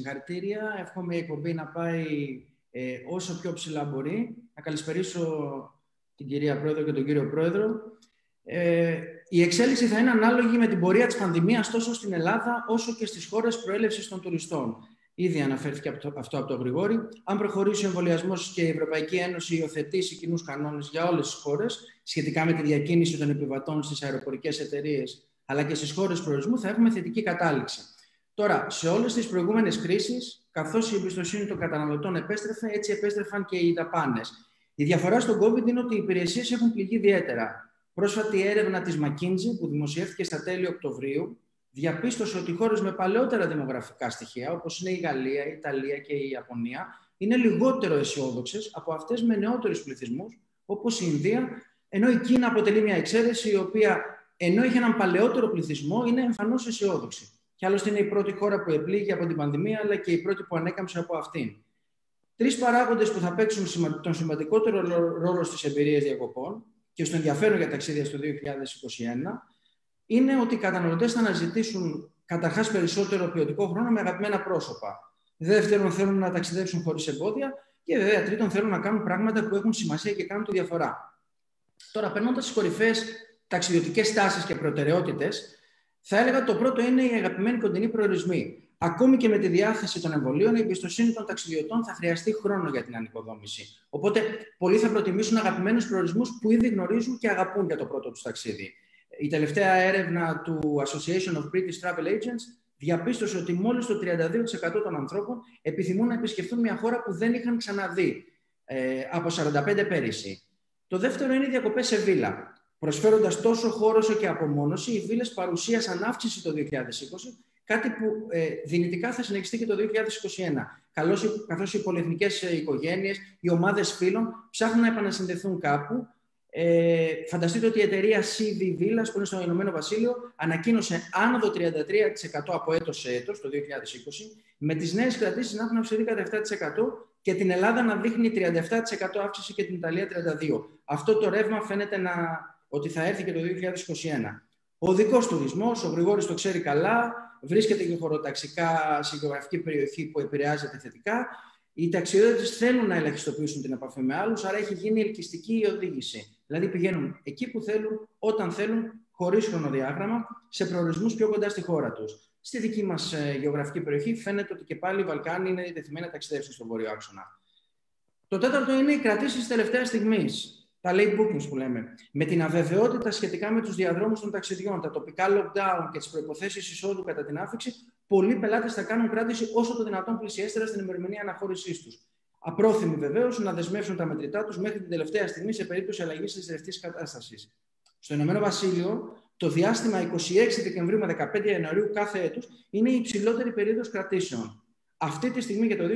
Συγχαρητήρια. Εύχομαι η εκπομπή να πάει ε, όσο πιο ψηλά μπορεί. Να καλησπερίσω την κυρία Πρόεδρο και τον κύριο Πρόεδρο. Ε, η εξέλιξη θα είναι ανάλογη με την πορεία της πανδημίας τόσο στην Ελλάδα όσο και στις χώρες προέλευσης των τουριστών. Ήδη αναφέρθηκε αυτό από τον Γρηγόρη. Αν προχωρήσει ο εμβολιασμός και η Ευρωπαϊκή Ένωση υιοθετήσει κοινούς κανόνες για όλες τις χώρες σχετικά με τη διακίνηση των επιβατών στις αεροπορικές εταιρείες αλλά και στις χώρες προορισμού, θα έχουμε θετική κατάληξη. Τώρα, σε όλες τις προηγούμενες κρίσεις, καθώς η εμπιστοσύνη των καταναλωτών επέστρεφε, έτσι επέστρεφαν και οι δαπάνες. Η διαφορά στον COVID είναι ότι οι υπηρεσίες έχουν πληγεί ιδιαίτερα. Πρόσφατη έρευνα της McKinsey, που δημοσιεύτηκε στα τέλη Οκτωβρίου, διαπίστωσε ότι χώρες με παλαιότερα δημογραφικά στοιχεία, όπως είναι η Γαλλία, η Ιταλία και η Ιαπωνία, είναι λιγότερο αισιόδοξες από αυτές με νεότερους πληθυσμούς, όπως η Ινδία, ενώ η Κίνα αποτελεί μια εξαίρεση, η οποία ενώ έχει έναν παλαιότερο πληθυσμό, είναι εμφανώς αισιόδοξη. Και άλλωστε είναι η πρώτη χώρα που επλήγει από την πανδημία, αλλά και η πρώτη που ανέκαμψε από αυτήν. Τρεις παράγοντες που θα παίξουν τον σημαντικότερο ρόλο στις εμπειρίες διακοπών και στο ενδιαφέρον για ταξίδια στο 2021 είναι ότι οι καταναλωτές θα αναζητήσουν καταρχάς περισσότερο ποιοτικό χρόνο με αγαπημένα πρόσωπα. Δεύτερον, θέλουν να ταξιδέψουν χωρίς εμπόδια. Και βέβαια, τρίτον, θέλουν να κάνουν πράγματα που έχουν σημασία και κάνουν τη διαφορά. Τώρα, περνώντας στις κορυφαίες ταξιδιωτικές τάσεις και προτεραιότητες, θα έλεγα το πρώτο είναι οι αγαπημένοι κοντινοί προορισμοί. Ακόμη και με τη διάθεση των εμβολίων, η εμπιστοσύνη των ταξιδιωτών θα χρειαστεί χρόνο για την ανοικοδόμηση. Οπότε, πολλοί θα προτιμήσουν αγαπημένους προορισμούς που ήδη γνωρίζουν και αγαπούν για το πρώτο τους ταξίδι. Η τελευταία έρευνα του Association of British Travel Agents διαπίστωσε ότι μόλις το 32% των ανθρώπων επιθυμούν να επισκεφθούν μια χώρα που δεν είχαν ξαναδεί ε, από 45 πέρυσι. Το δεύτερο είναι οι διακοπές σε βίλα. Προσφέροντας τόσο χώρο όσο και απομόνωση, οι βίλες παρουσίασαν αύξηση το 2020, κάτι που ε, δυνητικά θα συνεχιστεί και το 2021. Καλώς, καθώς οι πολυεθνικές ε, οικογένειες, οι ομάδες φίλων ψάχνουν να επανασυνδεθούν κάπου ε, φανταστείτε ότι η εταιρεία CD Villas που είναι στο Ηνωμένο Βασίλειο ανακοίνωσε άνοδο 33% από έτος σε έτος το 2020 με τις νέες κρατήσεις να έχουν αυξηθεί κατά 7% και την Ελλάδα να δείχνει 37% αύξηση και την Ιταλία 32%. Αυτό το ρεύμα φαίνεται να, ότι θα έρθει και το 2021. Ο οδικό τουρισμός, ο Γρηγόρης το ξέρει καλά, βρίσκεται και χωροταξικά σε γεωγραφική περιοχή που επηρεάζεται θετικά οι ταξιδιώτες θέλουν να ελαχιστοποιήσουν την επαφή με άλλους, άρα έχει γίνει ελκυστική η οδήγηση. Δηλαδή πηγαίνουν εκεί που θέλουν, όταν θέλουν, χωρίς χρονοδιάγραμμα, σε προορισμούς πιο κοντά στη χώρα τους. Στη δική μας ε, γεωγραφική περιοχή φαίνεται ότι και πάλι οι Βαλκάνοι είναι διατεθειμένοι να ταξιδέψουν στον βόρειο άξονα. Το τέταρτο είναι οι κρατήσεις τη τελευταίας στιγμής. Τα late bookings που λέμε. Με την αβεβαιότητα σχετικά με τους διαδρόμους των ταξιδιών, τα τοπικά lockdown και τις προποθέσει εισόδου κατά την άφηξη, πολλοί πελάτες θα κάνουν κράτηση όσο το δυνατόν πλησιέστερα στην ημερομηνία αναχώρησής τους. Απρόθυμοι βεβαίως να δεσμεύσουν τα μετρητά τους μέχρι την τελευταία στιγμή σε περίπτωση αλλαγής της ρευτής κατάστασης. Στο Ηνωμένο Βασίλειο, το διάστημα 26 Δεκεμβρίου με 15 Ιανουαρίου κάθε έτου είναι η υψηλότερη περίοδος κρατήσεων. Αυτή τη στιγμή για το 2021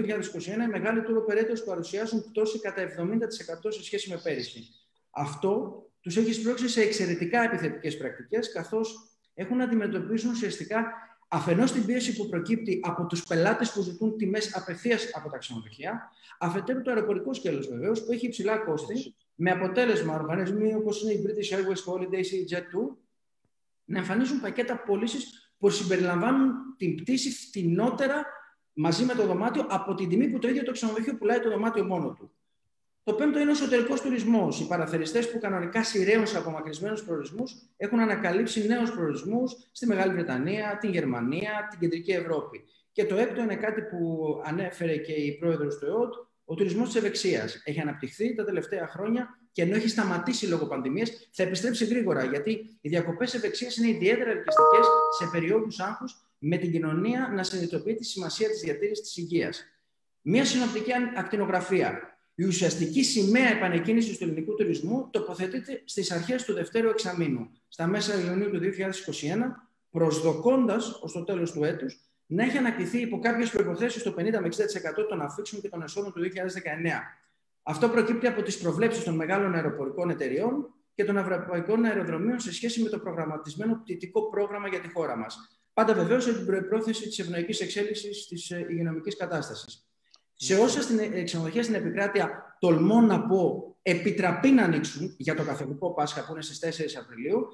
οι μεγάλοι tour παρουσιάζουν πτώση κατά 70% σε σχέση με πέρυσι. Αυτό τους έχει σπρώξει σε εξαιρετικά επιθετικές πρακτικές, καθώς έχουν να αντιμετωπίσουν ουσιαστικά αφενός την πίεση που προκύπτει από τους πελάτες που ζητούν τιμές απευθείας από τα ξενοδοχεία, αφετέρου το αεροπορικό σκέλος βεβαίως που έχει υψηλά κόστη, με αποτέλεσμα οργανισμοί όπως είναι η British Airways Holidays ή η Jet2 να εμφανίζουν πακέτα πωλήσεις που συμπεριλαμβάνουν την πτήση φτηνότερα μαζί με το δωμάτιο από την τιμή που το ίδιο το ξενοδοχείο πουλάει το δωμάτιο μόνο του. Το πέμπτο είναι ο εσωτερικός τουρισμός. Οι παραθεριστές που κανονικά σειραίουν σε απομακρυσμένους προορισμούς έχουν ανακαλύψει νέους προορισμούς στη Μεγάλη Βρετανία, την Γερμανία, την Κεντρική Ευρώπη. Και το έκτο είναι κάτι που ανέφερε και η πρόεδρος του ΕΟΤ, ο τουρισμός της ευεξίας. Έχει αναπτυχθεί τα τελευταία χρόνια και ενώ έχει σταματήσει λόγω πανδημίας, θα επιστρέψει γρήγορα. Γιατί οι διακοπές ευεξίας είναι ιδιαίτερα ελκυστικές σε περιόδους άγχους με την κοινωνία να συνειδητοποιεί τη σημασία της διατήρησης της υγείας. Μία συνοπτική ακτινογραφία. Η ουσιαστική σημαία επανεκκίνησης του ελληνικού τουρισμού τοποθετείται στις αρχές του δευτέρου εξαμήνου, στα μέσα Ιουνίου του 2021, προσδοκώντας ως το τέλος του έτους να έχει ανακτηθεί υπό κάποιες προποθέσει το 50 με 60% των αφήξεων και των εσόδων του 2019. Αυτό προκύπτει από τις προβλέψεις των μεγάλων αεροπορικών εταιριών και των ευρωπαϊκών αεροδρομίων σε σχέση με το προγραμματισμένο πτυτικό πρόγραμμα για τη χώρα μας. Πάντα βεβαίως με την προπόθεση της ευνοϊκής εξέλιξης της ε, υγειονομικής κατάστασης. Σε όσα στην ε, ξενοδοχεία στην επικράτεια τολμώ να πω επιτραπεί να ανοίξουν για το καθολικό Πάσχα που είναι στις 4 Απριλίου,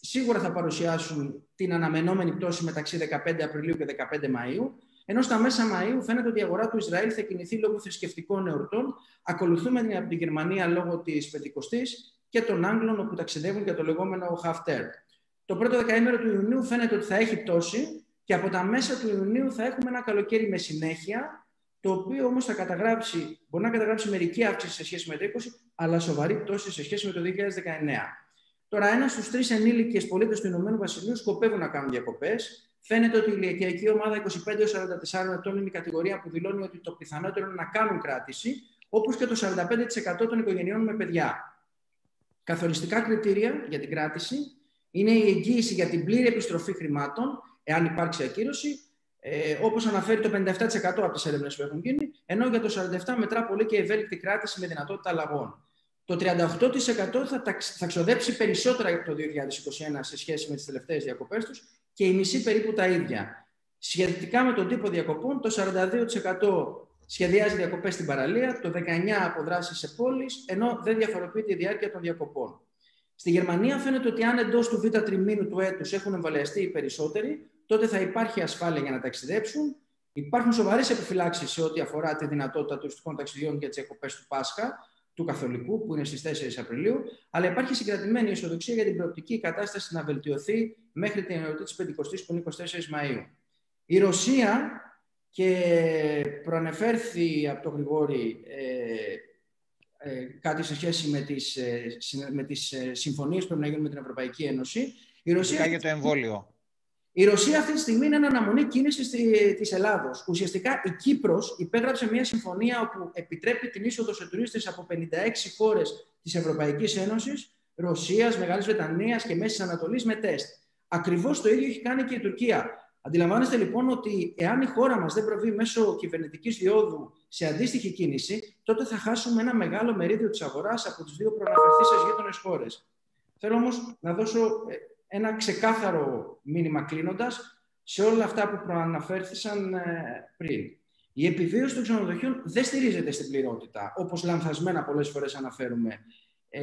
σίγουρα θα παρουσιάσουν την αναμενόμενη πτώση μεταξύ 15 Απριλίου και 15 Μαΐου. ενώ στα μέσα Μαΐου φαίνεται ότι η αγορά του Ισραήλ θα κινηθεί λόγω θρησκευτικών εορτών. Ακολουθούμε από την Γερμανία λόγω της Πεντηκοστής και των Άγγλων όπου ταξιδεύουν για το λεγόμενο half term. Το πρώτο δεκαήμερο του Ιουνίου φαίνεται ότι θα έχει πτώση και από τα μέσα του Ιουνίου θα έχουμε ένα καλοκαίρι με συνέχεια, το οποίο όμως θα καταγράψει, μπορεί να καταγράψει μερική αύξηση σε σχέση με το 20, αλλά σοβαρή πτώση σε σχέση με το 2019. Τώρα, ένας στους τρεις ενήλικες πολίτες του Ηνωμένου Βασιλείου σκοπεύουν να κάνουν διακοπές. Φαίνεται ότι η ηλικιακή ομάδα 25-44 ετών είναι η κατηγορία που δηλώνει ότι το πιθανότερο είναι να κάνουν κράτηση, όπως και το 45% των οικογενειών με παιδιά. Καθοριστικά κριτήρια για την κράτηση είναι η εγγύηση για την πλήρη επιστροφή χρημάτων, εάν υπάρξει ακύρωση, ε, όπως αναφέρει το 57% από τις έρευνες που έχουν γίνει, ενώ για το 47% μετρά πολύ και ευέλικτη κράτηση με δυνατότητα αλλαγών. Το 38% θα, θα ξοδέψει περισσότερα από το 2021 σε σχέση με τις τελευταίες διακοπές τους και η μισή περίπου τα ίδια. Σχετικά με τον τύπο διακοπών, το 42% σχεδιάζει διακοπές στην παραλία, το 19% αποδράσεις σε πόλεις, ενώ δεν διαφοροποιείται η διάρκεια των διακοπών. Στη Γερμανία φαίνεται ότι αν εντός του β' τριμήνου του έτους έχουν εμβολιαστεί οι περισσότεροι, τότε θα υπάρχει ασφάλεια για να ταξιδέψουν. Υπάρχουν σοβαρές επιφυλάξεις σε ό,τι αφορά τη δυνατότητα τουριστικών ταξιδιών για τις διακοπές του Πάσχα, του Καθολικού, που είναι στις 4 Απριλίου, αλλά υπάρχει συγκρατημένη αισιοδοξία για την προοπτική κατάσταση να βελτιωθεί μέχρι την εορτή της 50η, που είναι 24 Μαου. Η Ρωσία, και προανεφέρθη από τον Γρηγόρη ε, ε, κάτι σε σχέση με τις, ε, με τις ε, συμφωνίες που πρέπει να γίνουν με την Ευρωπαϊκή Ένωση. Η Ρωσία, για το εμβόλιο. Η Ρωσία αυτή τη στιγμή είναι αναμονή κίνησης τη Ελλάδος. Ουσιαστικά η Κύπρος υπέγραψε μια συμφωνία όπου επιτρέπει την είσοδο σε τουρίστες από 56 χώρες της Ευρωπαϊκής Ένωσης, Ρωσίας, Μεγάλης Βρετανίας και Μέσης Ανατολής με τεστ. Ακριβώς το ίδιο έχει κάνει και η Τουρκία. Αντιλαμβάνεστε λοιπόν ότι εάν η χώρα μας δεν προβεί μέσω κυβερνητικής διόδου σε αντίστοιχη κίνηση, τότε θα χάσουμε ένα μεγάλο μερίδιο της αγοράς από τι δύο προαναφερθήσει γείτονες χώρες. Θέλω όμως να δώσω ε, ένα ξεκάθαρο μήνυμα κλείνοντας σε όλα αυτά που προαναφέρθησαν ε, πριν. Η επιβίωση των ξενοδοχείων δεν στηρίζεται στην πληρότητα, όπως λανθασμένα πολλές φορές αναφέρουμε. Ε,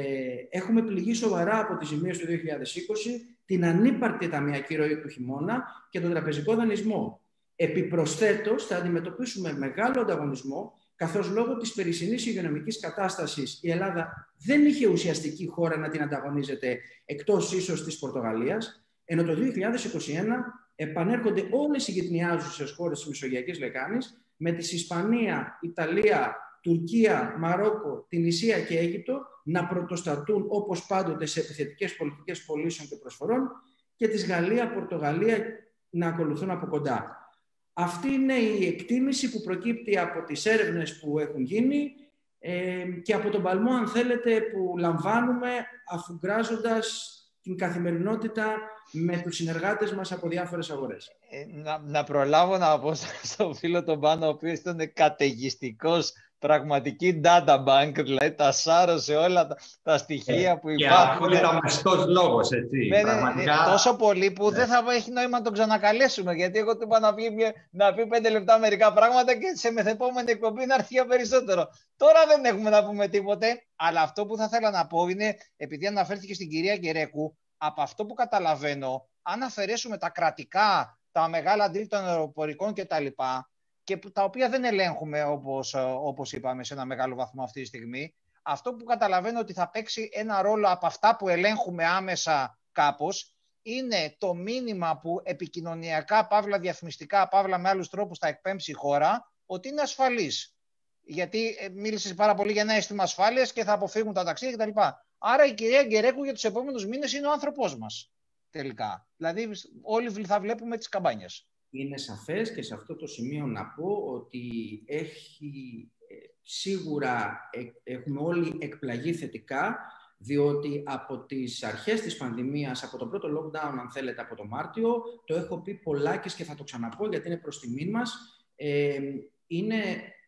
έχουμε πληγεί σοβαρά από τις ζημίες του 2020, την ανύπαρκτη ταμιακή ροή του χειμώνα και τον τραπεζικό δανεισμό. Επιπροσθέτως, θα αντιμετωπίσουμε μεγάλο ανταγωνισμό, καθώς λόγω της περισσυνής υγειονομικής κατάστασης η Ελλάδα δεν είχε ουσιαστική χώρα να την ανταγωνίζεται εκτός ίσως της Πορτογαλίας, ενώ το 2021 επανέρχονται όλες οι γυτνιάζουσες χώρες της Μεσογειακής Λεκάνης με τη Ισπανία, Ιταλία, Τουρκία, Μαρόκο, την Ισία και Αίγυπτο να πρωτοστατούν όπως πάντοτε σε επιθετικές πολιτικές πωλήσεων και προσφορών και της Γαλλία, Πορτογαλία να ακολουθούν από κοντά. Αυτή είναι η εκτίμηση που προκύπτει από τις έρευνες που έχουν γίνει ε, και από τον παλμό, αν θέλετε, που λαμβάνουμε αφουγκράζοντας την καθημερινότητα με τους συνεργάτες μας από διάφορες αγορές. Ε, να, να προλάβω να πω στον φίλο τον Πάνο, ο οποίος ήταν καταιγιστικός πραγματική data bank, δηλαδή τα σάρωσε όλα τα, τα στοιχεία ε, που υπάρχουν. Και αυτό μεστός λόγος, έτσι. Ναι, πραγματικά... τόσο πολύ που δεν θα έχει νόημα να τον ξανακαλέσουμε, γιατί εγώ του είπα να πει, να πει πέντε λεπτά μερικά πράγματα και σε μεθεπόμενη εκπομπή να έρθει για περισσότερο. Τώρα δεν έχουμε να πούμε τίποτε, αλλά αυτό που θα ήθελα να πω είναι, επειδή αναφέρθηκε στην κυρία Γερέκου, από αυτό που καταλαβαίνω, αν αφαιρέσουμε τα κρατικά, τα μεγάλα αντίληψη των αεροπορικών κτλ., και τα οποία δεν ελέγχουμε όπως, όπως είπαμε σε ένα μεγάλο βαθμό αυτή τη στιγμή. Αυτό που καταλαβαίνω ότι θα παίξει ένα ρόλο από αυτά που ελέγχουμε άμεσα κάπως είναι το μήνυμα που επικοινωνιακά, παύλα διαφημιστικά, παύλα με άλλους τρόπους θα εκπέμψει η χώρα, ότι είναι ασφαλής. Γιατί ε, μίλησες πάρα πολύ για ένα αίσθημα ασφάλειας και θα αποφύγουν τα ταξίδια κτλ. Άρα η κυρία Γκερέκου για τους επόμενους μήνες είναι ο άνθρωπός μας. Τελικά. Δηλαδή, όλοι θα βλέπουμε τις καμπάνιες είναι σαφές και σε αυτό το σημείο να πω ότι έχει ε, σίγουρα ε, έχουμε όλοι εκπλαγεί θετικά διότι από τις αρχές της πανδημίας, από το πρώτο lockdown, αν θέλετε, από το Μάρτιο, το έχω πει πολλάκις και θα το ξαναπώ γιατί είναι προς τιμήν μας, ε, είναι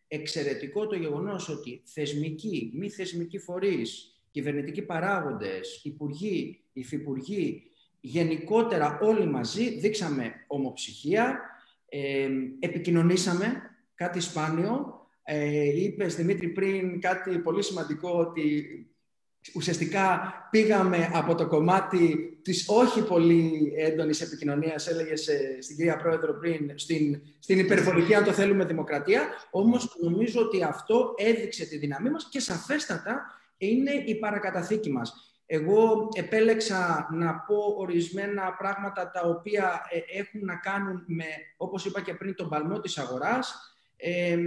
εξαιρετικό το γεγονός ότι θεσμικοί, μη θεσμικοί φορείς, κυβερνητικοί παράγοντες, υπουργοί, υφυπουργοί, γενικότερα όλοι μαζί δείξαμε ομοψυχία, ε, επικοινωνήσαμε κάτι σπάνιο. Ε, είπες, Δημήτρη, πριν κάτι πολύ σημαντικό, ότι ουσιαστικά πήγαμε από το κομμάτι της όχι πολύ έντονης επικοινωνίας, έλεγες στην κυρία Πρόεδρο πριν, στην, στην υπερβολική, αν το θέλουμε, δημοκρατία. Όμως νομίζω ότι αυτό έδειξε τη δύναμή μας και σαφέστατα είναι η παρακαταθήκη μας. Εγώ επέλεξα να πω ορισμένα πράγματα τα οποία ε, έχουν να κάνουν με, όπως είπα και πριν, τον παλμό της αγοράς, ε,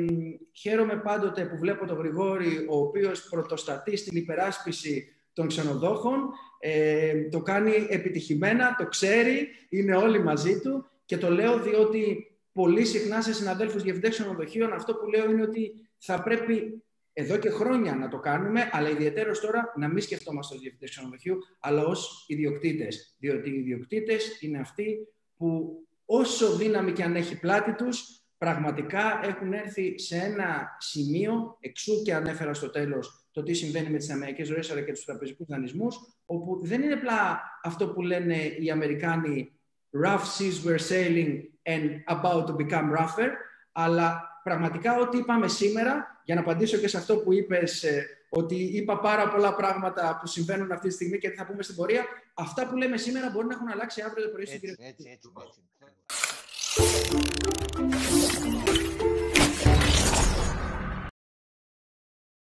χαίρομαι πάντοτε που βλέπω τον Γρηγόρη, ο οποίος πρωτοστατεί στην υπεράσπιση των ξενοδόχων. Ε, το κάνει επιτυχημένα, το ξέρει, είναι όλοι μαζί του και το λέω διότι πολύ συχνά σε συναδέλφους διευθυντές ξενοδοχείων αυτό που λέω είναι ότι θα πρέπει εδώ και χρόνια να το κάνουμε, αλλά ιδιαίτερα τώρα να μην σκεφτόμαστε ως διευθυντές ξενοδοχείου, αλλά ως ιδιοκτήτες. Διότι οι ιδιοκτήτες είναι αυτοί που όσο δύναμη και αν έχει πλάτη τους, πραγματικά έχουν έρθει σε ένα σημείο, εξού και ανέφερα στο τέλος το τι συμβαίνει με τις αμερικές ροές αλλά και τους τραπεζικούς δανεισμούς, όπου δεν είναι απλά αυτό που λένε οι Αμερικάνοι rough seas were sailing and about to become rougher, αλλά πραγματικά ό,τι είπαμε σήμερα, για να απαντήσω και σε αυτό που είπες, ε, ότι είπα πάρα πολλά πράγματα που συμβαίνουν αυτή τη στιγμή και τι θα πούμε στην πορεία, αυτά που λέμε σήμερα μπορεί να έχουν αλλάξει αύριο το πρωί στην